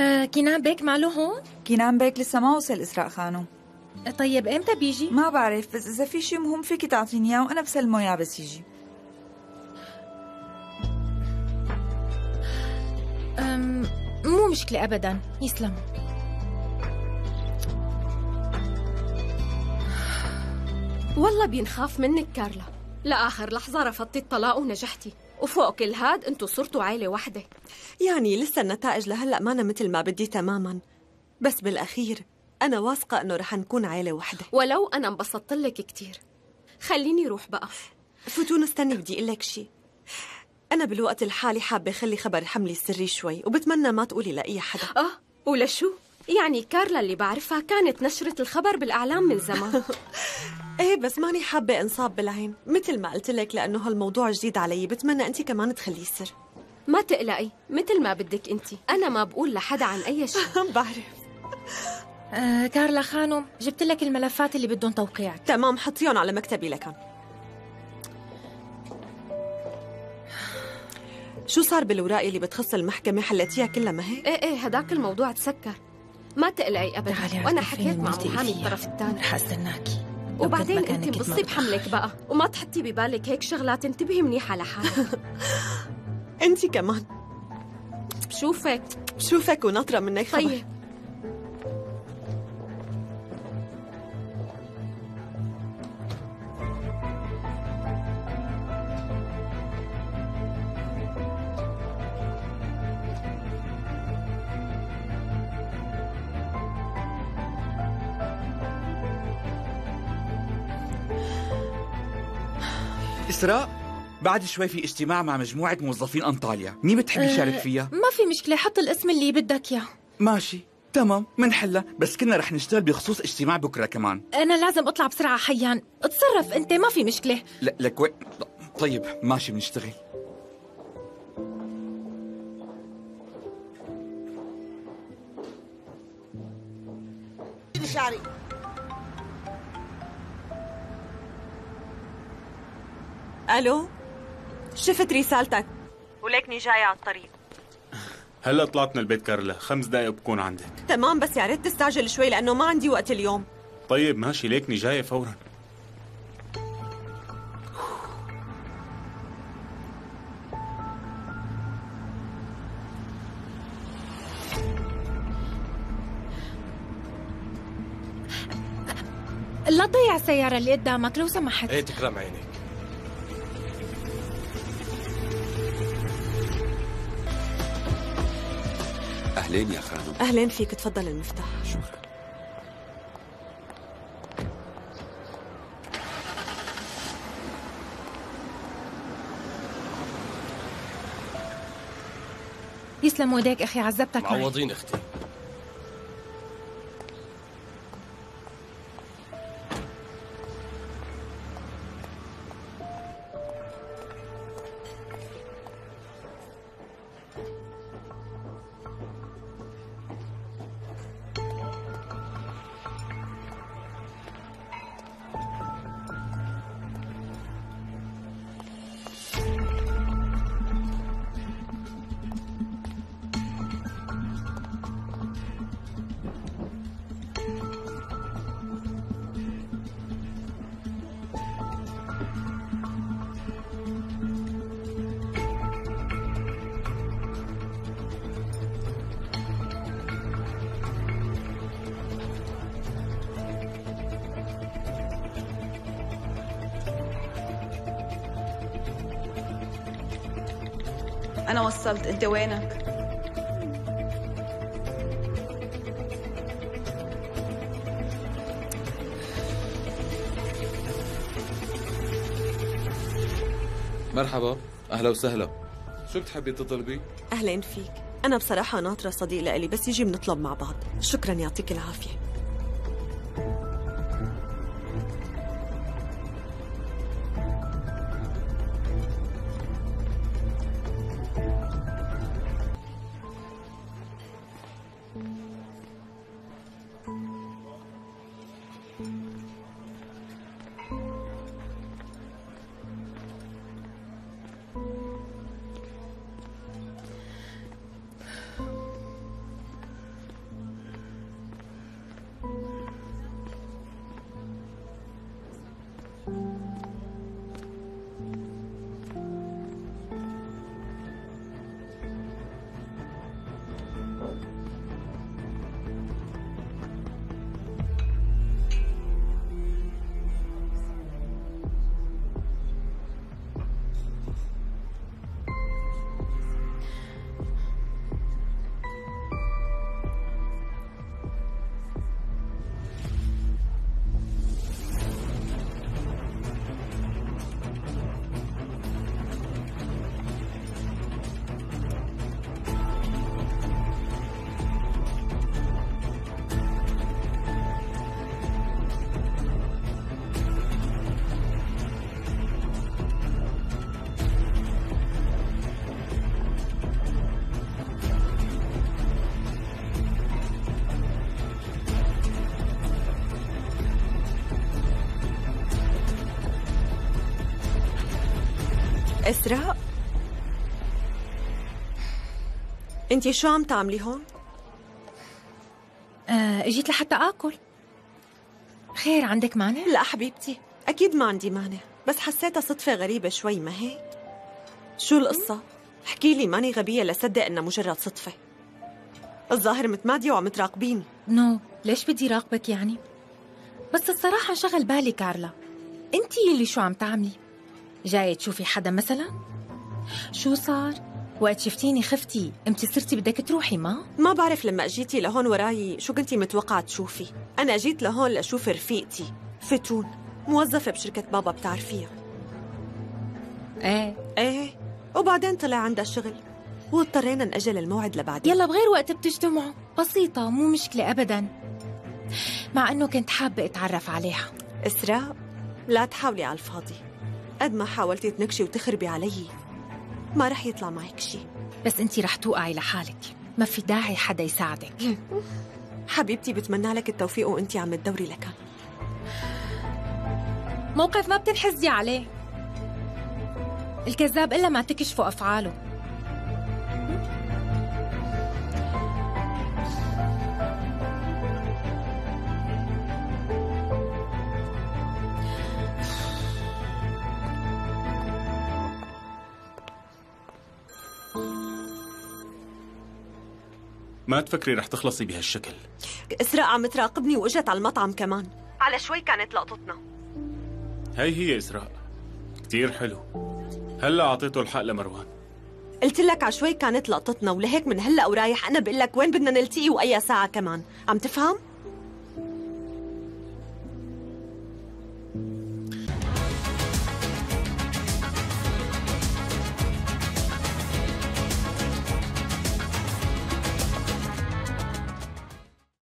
آه كنان بيك ماله هون؟ كنان بيك لسه ما وصل إسراء خانم طيب إمتى بيجي؟ ما بعرف بس إذا في شيء مهم فيك تعطيني إياه وأنا بسلمه إياه بس يجي. أم مو مشكلة أبدا. يسلم. والله بينخاف منك كارلا. لآخر لحظة رفضتي الطلاق ونجحتي. وفوق كل هاد انتو صرتوا عيلة واحدة يعني لسه النتائج لهلأ مانا مثل ما بدي تماما. بس بالأخير أنا واثقة إنه رح نكون عيلة وحدة. ولو أنا انبسطت لك كتير. خليني روح بقى. فتون استني بدي أقول لك شيء أنا بالوقت الحالي حابة خلي خبر حملي سري شوي وبتمنى ما تقولي لأي حدا. آه ولشو؟ يعني كارلا اللي بعرفها كانت نشرت الخبر بالإعلام من زمان. إيه بس ماني حابة انصاب بالعين مثل ما قلت لك لأنه هالموضوع جديد علي بتمنى انت كمان تخليه سر ما تقلقي مثل ما بدك انت أنا ما بقول لحدا عن أي شيء. بعرف. آه كارلا خانم جبت لك الملفات اللي بدهم توقيعك تمام حطيهم على مكتبي لكن شو صار بالوراق اللي بتخص المحكمة؟ حلتيها كلها ما هيك؟ إيه إيه هداك الموضوع تسكر. ما تقلقي ابدا. وأنا حكيت مع محامي. الطرف الثاني. رح استناكي وبعدين انت بصي. بحملك بقى. وما تحطي ببالك هيك شغلات انتبهي منيح على حالك. انت كمان. بشوفك بشوفك وناطرة منك. خبر طيب. إسراء؟ بعد شوي في اجتماع مع مجموعة موظفين أنطاليا. مين بتحبي يشارك فيها؟ ما في مشكلة حط الاسم اللي بدك إياه. ماشي تمام منحلها. بس كنا رح نشتغل بخصوص اجتماع بكرة كمان. أنا لازم أطلع بسرعة حيان. اتصرف أنت ما في مشكلة. لا لك وين؟ طيب ماشي بنشتغل. شعري ألو؟ شفت رسالتك. ولكني جاية على الطريق هلا طلعت من البيت كارلا. خمس دقايق بكون عندك. تمام بس يا ريت تستعجل شوي لأنه ما عندي وقت اليوم. طيب ماشي. ليكني جاية فورا. لا تضيع السيارة اللي قدامك لو سمحت. إيه تكرم عينك أهلين يا خانم أهلين فيك تفضل المفتاح. شكرا. يسلم ايديك أخي عذبتك معوضين أختي. أنا وصلت أنت وينك؟ مرحبا أهلا وسهلا شو بتحبي تطلبي؟ أهلين فيك أنا بصراحة ناطرة صديق لإلي بس يجي بنطلب مع بعض شكرا يعطيك العافية إسراء انتي شو عم تعملي هون؟ آه إجيت لحتى آكل خير عندك مانع؟ لا حبيبتي أكيد ما عندي مانع بس حسيتها صدفة غريبة شوي ما هيك؟ شو القصة؟ احكي لي ماني غبية لصدق إنها مجرد صدفة الظاهر متمادية وعم تراقبيني نو ليش بدي راقبك يعني؟ بس الصراحة انشغل بالي كارلا أنتي اللي شو عم تعملي؟ جاية تشوفي حدا مثلا؟ شو صار؟ وقت شفتيني خفتي إمتى صرتي بدك تروحي ما؟ ما بعرف لما أجيتي لهون وراي شو كنتي متوقعة تشوفي. أنا جيت لهون لأشوف رفيقتي فتون موظفة بشركة بابا بتعرفيها. إيه. إيه. وبعدين طلع عندها شغل واضطرينا نأجل الموعد لبعدين. يلا بغير وقت بتجتمعوا. بسيطة مو مشكلة أبدا. مع أنه كنت حابة أتعرف عليها. إسراء لا تحاولي على الفاضي. قد ما حاولتي تنكشي وتخربي علي ما رح يطلع معك شي. بس أنتي رح توقعي لحالك. ما في داعي حدا يساعدك. حبيبتي بتمنى لك التوفيق وانتي عم تدوري لكان موقف ما بتنحزي عليه. الكذاب إلا ما تكشفوا أفعاله. ما تفكري رح تخلصي بهالشكل. إسراء عم تراقبني وإجت على المطعم كمان. على شوي كانت لقطتنا. هي هي إسراء. كتير حلو. هلا أعطيته الحق لمروان. قلت لك على شوي كانت لقطتنا ولهيك من هلا ورايح أنا بقول لك وين بدنا نلتقي وأي ساعة كمان. عم تفهم؟